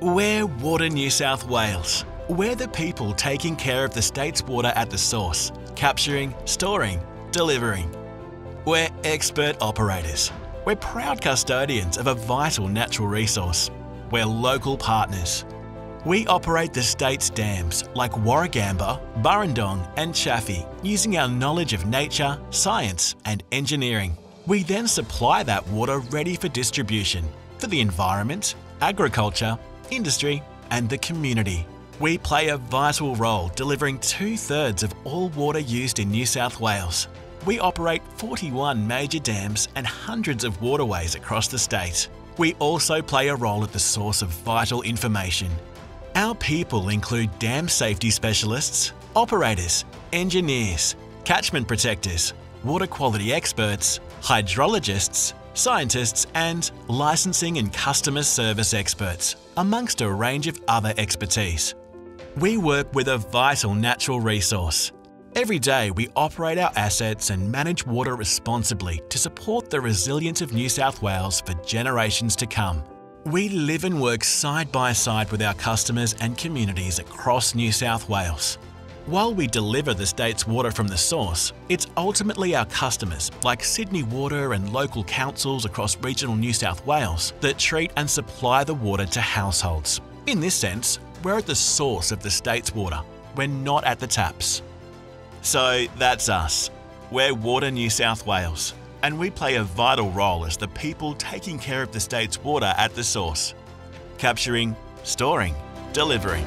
We're Water New South Wales. We're the people taking care of the state's water at the source, capturing, storing, delivering. We're expert operators. We're proud custodians of a vital natural resource. We're local partners. We operate the state's dams like Warragamba, Burrendong, and Chaffey using our knowledge of nature, science, and engineering. We then supply that water ready for distribution for the environment, agriculture, industry, and the community. We play a vital role delivering two thirds of all water used in New South Wales. We operate 41 major dams and hundreds of waterways across the state. We also play a role at the source of vital information. Our people include dam safety specialists, operators, engineers, catchment protectors, water quality experts, hydrologists, scientists, and licensing and customer service experts, amongst a range of other expertise. We work with a vital natural resource. Every day, we operate our assets and manage water responsibly to support the resilience of New South Wales for generations to come. We live and work side by side with our customers and communities across New South Wales. While we deliver the state's water from the source, it's ultimately our customers, like Sydney Water and local councils across regional New South Wales, that treat and supply the water to households. In this sense, we're at the source of the state's water. We're not at the taps. So that's us. We're Water New South Wales, and we play a vital role as the people taking care of the state's water at the source, capturing, storing, delivering.